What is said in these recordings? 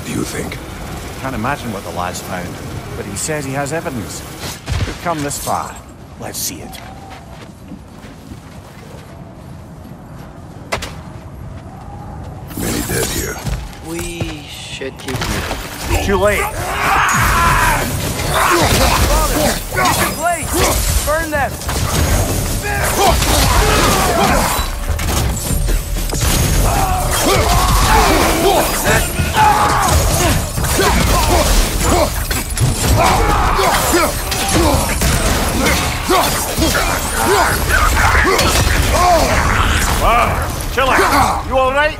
What do you think? Can't imagine what the lad's found, but he says he has evidence. We've come this far. Let's see it. Many dead here. We should keep moving. Too late. Blaze! Burn them! Wow. Chiller, you all right?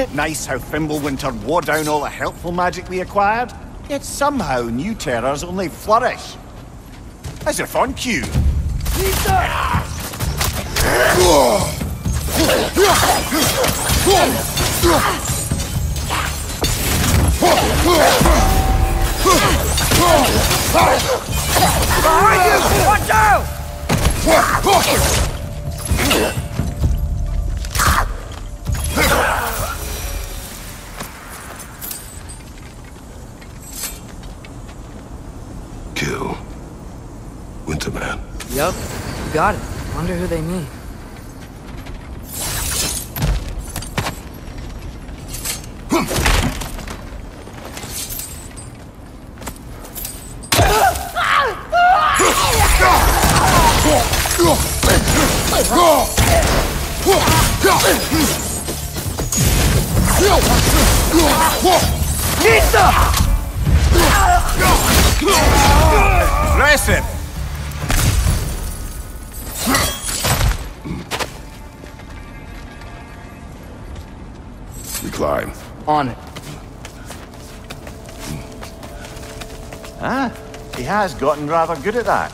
Isn't it nice how Fimbulwinter wore down all the helpful magic we acquired? Yet somehow new terrors only flourish. As if on cue. Behind you! Watch out! Yup, you got it. Wonder who they mean. Dress climb. On it. Ah, he has gotten rather good at that.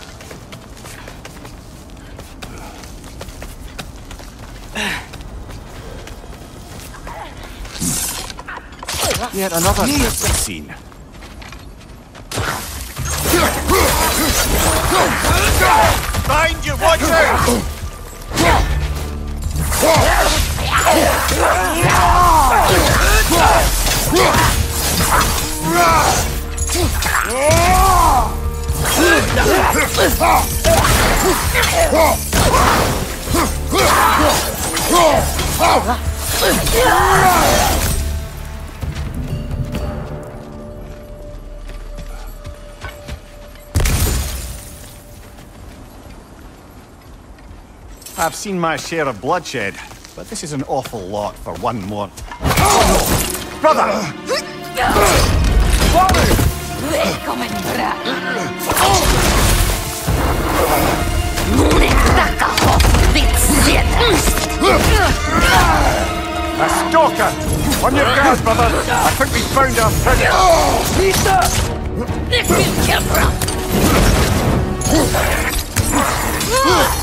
Yet another interesting scene. Behind you, watch out! I've seen my share of bloodshed, but this is an awful lot for one more. Oh! brother! Warren! Willkommen, A stalker! On your guard, brother! I think we found our predator! Peter! This is Kepra! Ah!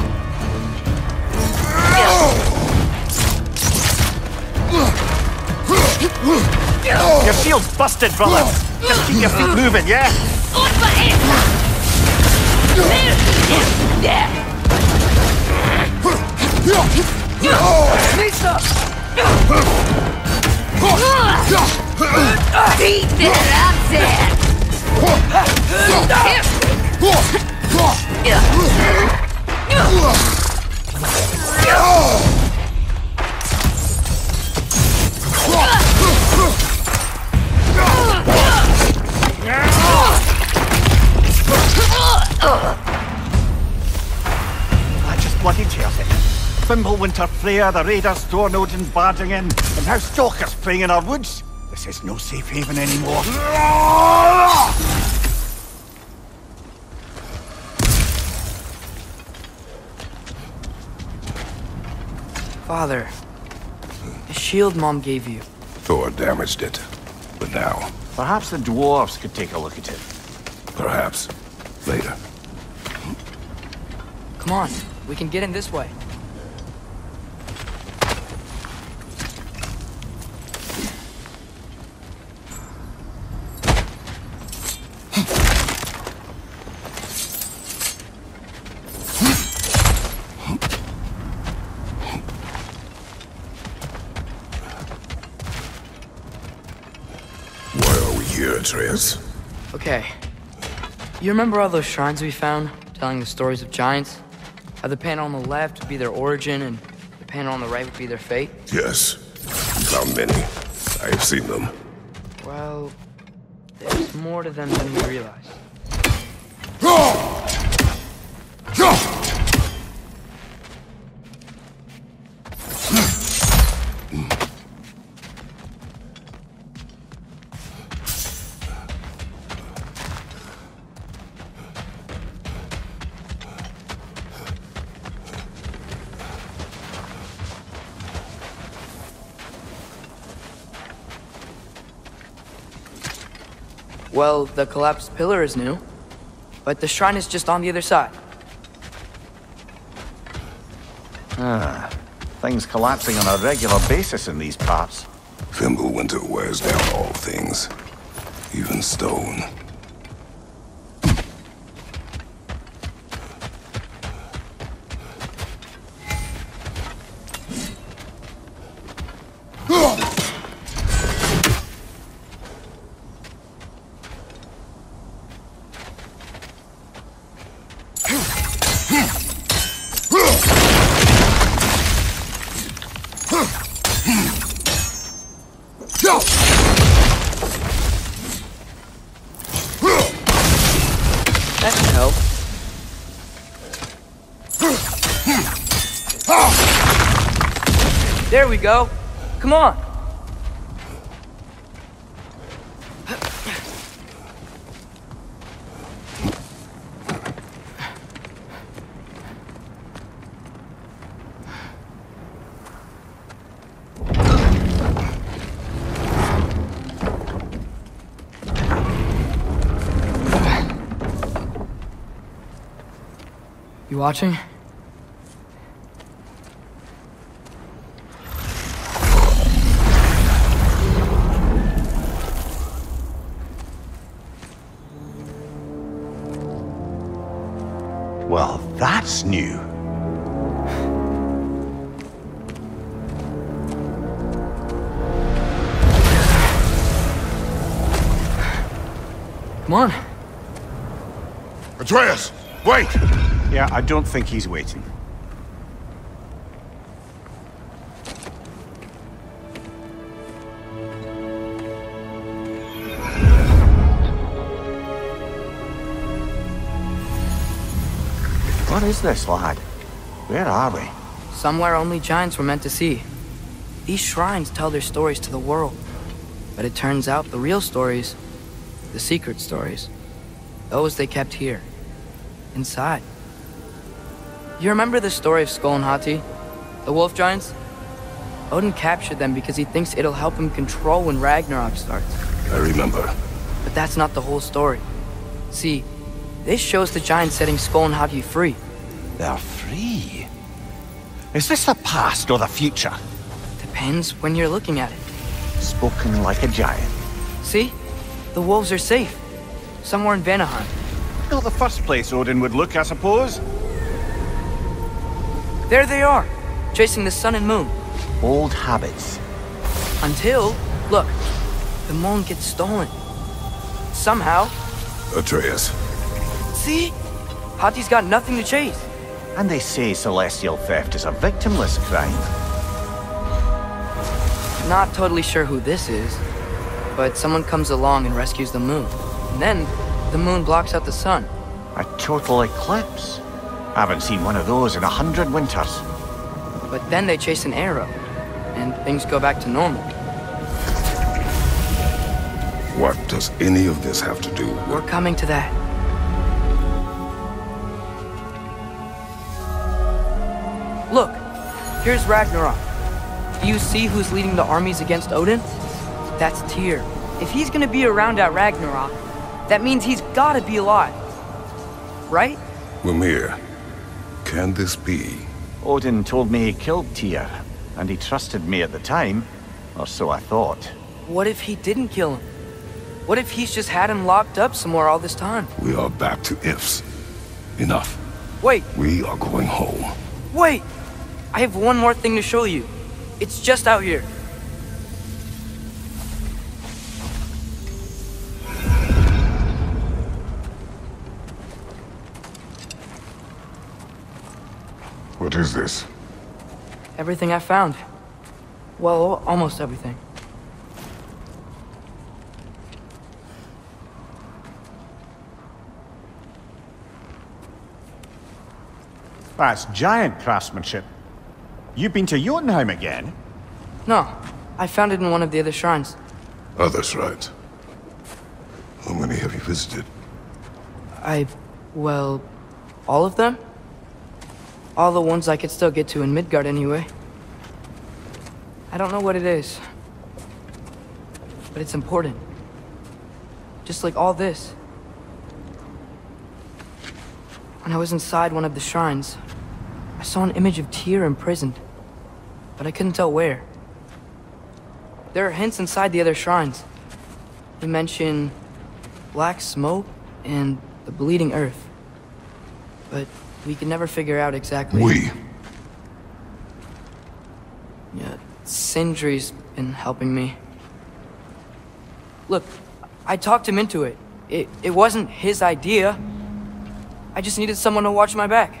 Your shield's busted, brother. Just keep your feet moving, yeah? Lisa! Fimbulwinter Freya, the raiders, Thor and Odin barging in, and now stalkers playing in our woods. This is no safe haven anymore. Father, the shield Mom gave you. Thor damaged it. But now, Perhaps the dwarves could take a look at it. perhaps, later. Come on, we can get in this way. Why are we here, Atreus? Okay. You remember all those shrines we found, telling the stories of giants? How the panel on the left would be their origin, and the panel on the right would be their fate? Yes. You found many. I have seen them. Well, there's more to them than we realize. Well, the collapsed pillar is new, but the shrine is just on the other side. Ah, Things collapsing on a regular basis in these parts. Fimbulwinter wears down all things, even stone. We go. Come on. You watching? That's new. Come on. Atreus! Wait! Yeah, I don't think he's waiting. What is this, lad? Where are we? Somewhere only giants were meant to see. These shrines tell their stories to the world. But it turns out the real stories, the secret stories, those they kept here, inside. You remember the story of Sköll and Hati? The wolf giants? Odin captured them because he thinks it'll help him control when Ragnarok starts. I remember. But that's not the whole story. See, this shows the giants setting Sköll and Hati free. They're free. Is this the past or the future? Depends when you're looking at it. Spoken like a giant. See? The wolves are safe. Somewhere in Vanaheim. Not the first place Odin would look, I suppose. There they are, chasing the sun and moon. Old habits. Until, look, the moon gets stolen. Somehow. Atreus. See? Hati's got nothing to chase. And they say celestial theft is a victimless crime. Not totally sure who this is, but someone comes along and rescues the moon. And then, the moon blocks out the sun. A total eclipse. I haven't seen one of those in a hundred winters. But then they chase an arrow, and things go back to normal. What does any of this have to do with... We're coming to that. Here's Ragnarok. Do you see who's leading the armies against Odin? That's Tyr. If he's gonna be around at Ragnarok, that means he's gotta be alive. Right? Mimir, can this be? Odin told me he killed Tyr, and he trusted me at the time, or so I thought. What if he didn't kill him? What if he's just had him locked up somewhere all this time? We are back to ifs. Enough. Wait, We are going home. wait! I have one more thing to show you. It's just out here. What is this? Everything I found. Well, almost everything. That's giant craftsmanship. You've been to Jotunheim again? No, I found it in one of the other shrines. Oh, other shrines. How many have you visited? I, well, all of them? All the ones I could still get to in Midgard anyway. I don't know what it is. But it's important. Just like all this. When I was inside one of the shrines, I saw an image of Tyr imprisoned. But I couldn't tell where. There are hints inside the other shrines. They mention black smoke and the bleeding earth. But we could never figure out exactly. We. Yeah, Sindri's been helping me. Look, I talked him into it. It it wasn't his idea. I just needed someone to watch my back.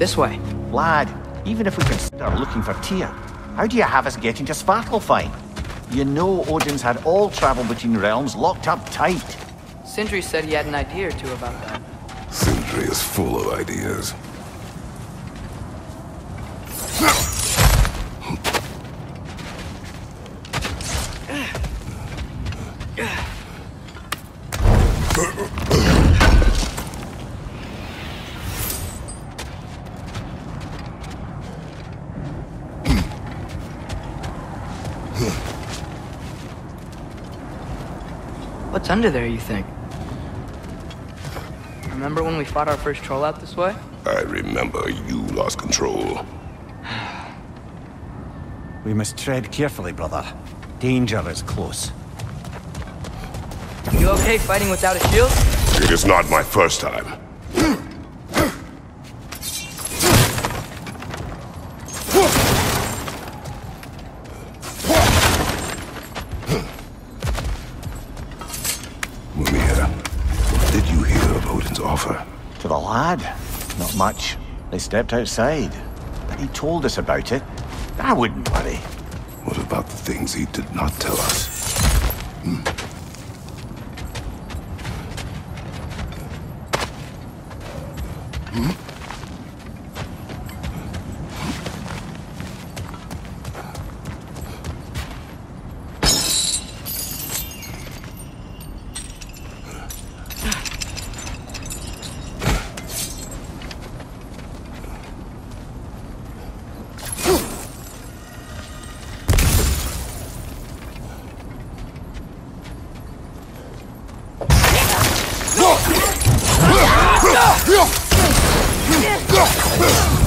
This way. Lad, even if we can start looking for Tyr, how do you have us getting to Svartalfheim? You know Odin's had all travel between realms locked up tight. Sindri said he had an idea or two about that. Sindri is full of ideas. What's under there, you think? Remember when we fought our first troll out this way? I remember you lost control. We must tread carefully, brother. Danger is close. You okay fighting without a shield? It is not my first time. Lad? Not much. They stepped outside. But he told us about it. I wouldn't worry. What about the things he did not tell us? Hmm. Phew!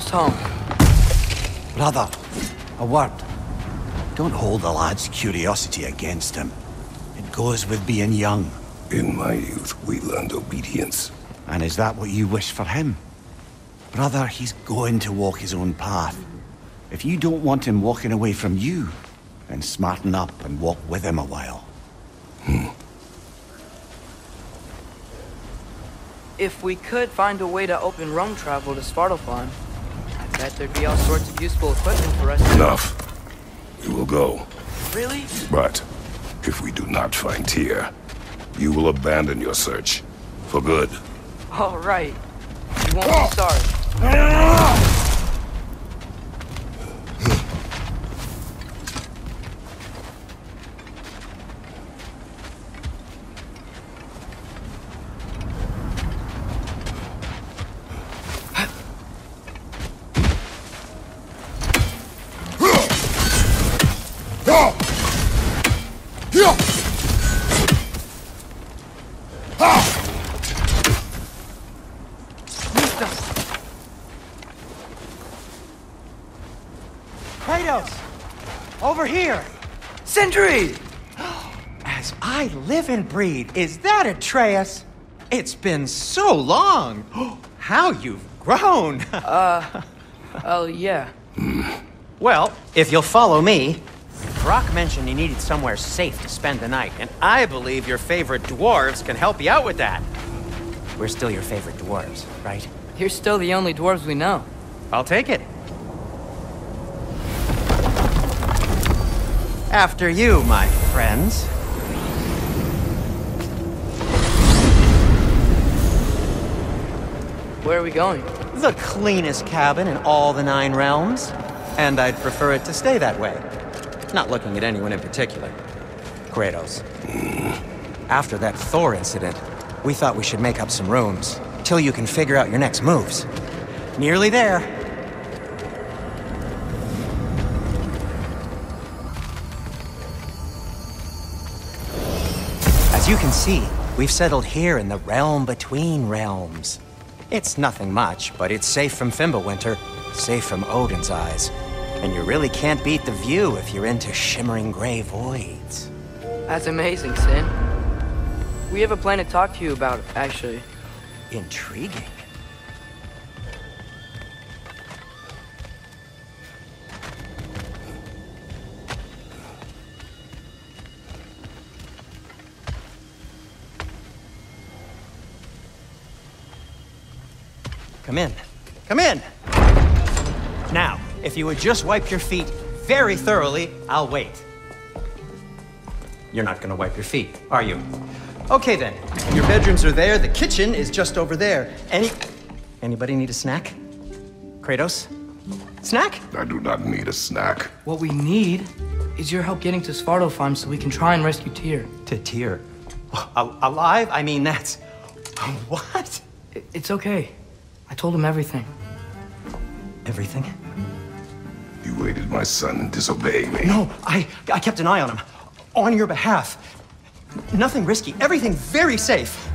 Almost home. Brother, a word. Don't hold the lad's curiosity against him. It goes with being young. In my youth, we learned obedience. And is that what you wish for him? Brother, he's going to walk his own path. If you don't want him walking away from you, then smarten up and walk with him a while. Hmm. If we could find a way to open roam travel to Svartalfheim, I bet there'd be all sorts of useful equipment for us. Enough. We will go. Really? But if we do not find Tyr, you will abandon your search. For good. All right. You won't be sorry. Ah! Breathe, is that Atreus? It's been so long! How you've grown! Uh, oh, yeah. well, if you'll follow me, Brok mentioned you needed somewhere safe to spend the night, and I believe your favorite dwarves can help you out with that. We're still your favorite dwarves, right? You're still the only dwarves we know. I'll take it. After you, my friends. Where are we going? The cleanest cabin in all the Nine Realms. And I'd prefer it to stay that way. Not looking at anyone in particular. Kratos. Mm. After that Thor incident, we thought we should make up some rooms. Till you can figure out your next moves. Nearly there. As you can see, we've settled here in the realm between realms. It's nothing much, but it's safe from Fimbulwinter, safe from Odin's eyes. And you really can't beat the view if you're into shimmering gray voids. That's amazing, Sin. We have a plan to talk to you about, actually. Intriguing. Come in. Come in! Now, if you would just wipe your feet very thoroughly, I'll wait. You're not gonna wipe your feet, are you? Okay then. Your bedrooms are there, the kitchen is just over there. Any. Anybody need a snack? Kratos? Snack? I do not need a snack. What we need is your help getting to Svartalfheim so we can try and rescue Tyr. To Tyr. Al- alive? I mean, that's. What? It's okay. I told him everything. Everything? You aided my son in disobeying me. No, I, I kept an eye on him. On your behalf. Nothing risky, everything very safe.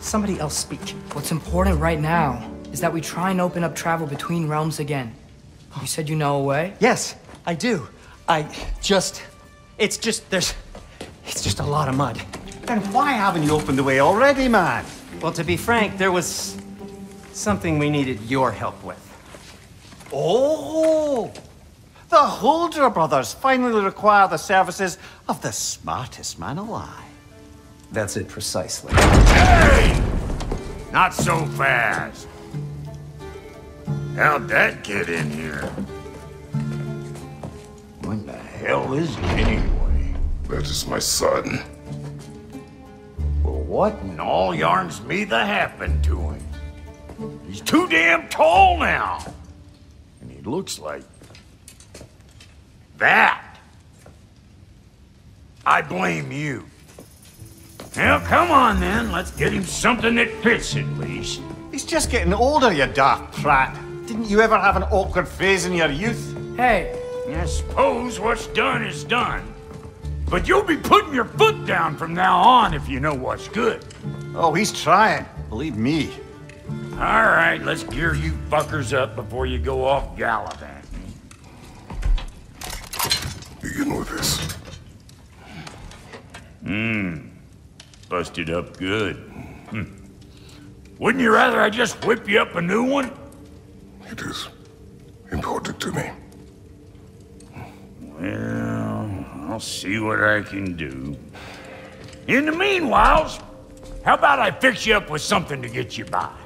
Somebody else speak. What's important right now is that we try and open up travel between realms again. You said you know a way? Yes, I do. I just. It's just. There's. It's just a lot of mud. Then why haven't you opened the way already, man? Well, to be frank, there was something we needed your help with. Oh! The Huldra brothers finally require the services of the smartest man alive. That's it precisely. Hey! Not so fast. How'd that get in here? When the hell is he anyway? That is my son. Well, what in all yarns me the happened to him? He's too damn tall now. And he looks like... that. I blame you. Now, come on then. Let's get him something that fits at least. He's just getting older, you daft prat. Didn't you ever have an awkward phase in your youth? Hey, I suppose what's done is done. But you'll be putting your foot down from now on if you know what's good. Oh, he's trying. Believe me. All right, let's gear you fuckers up before you go off gallivanting. Begin with this. Hmm. Busted up good. Hmm. Wouldn't you rather I just whip you up a new one? It is important to me. Well, I'll see what I can do. In the meanwhile, how about I fix you up with something to get you by?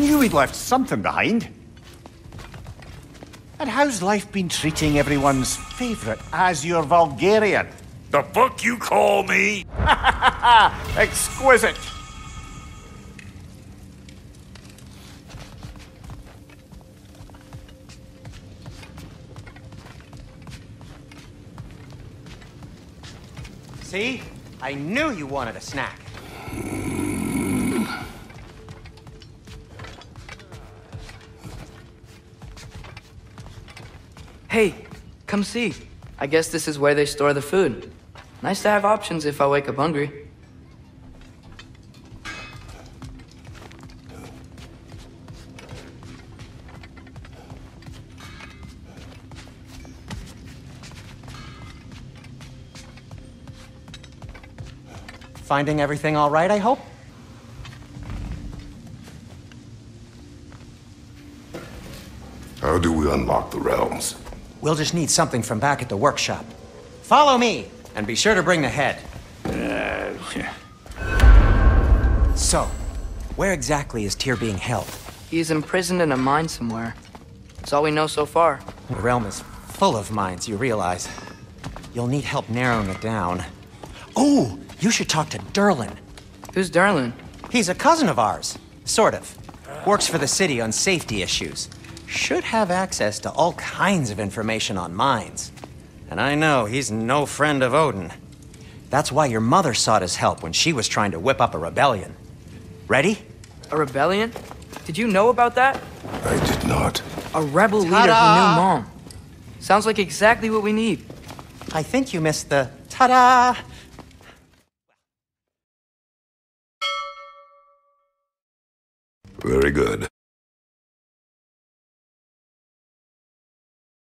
Knew he'd left something behind. And how's life been treating everyone's favorite Azure Vulgarian? The fuck you call me? Exquisite. See? I knew you wanted a snack. Hey, come see. I guess this is where they store the food. Nice to have options if I wake up hungry. Finding everything all right, I hope? How do we unlock the realms? We'll just need something from back at the workshop. Follow me, and be sure to bring the head. So, where exactly is Tyr being held? He's imprisoned in a mine somewhere. That's all we know so far. The realm is full of mines, you realize. You'll need help narrowing it down. Oh, you should talk to Durlin. Who's Durlin? He's a cousin of ours, sort of. Works for the city on safety issues. Should have access to all kinds of information on mines. And I know he's no friend of Odin. That's why your mother sought his help when she was trying to whip up a rebellion. Ready? A rebellion? Did you know about that? I did not. A rebel leader who knew Mom. Sounds like exactly what we need. I think you missed the ta-da! Very good.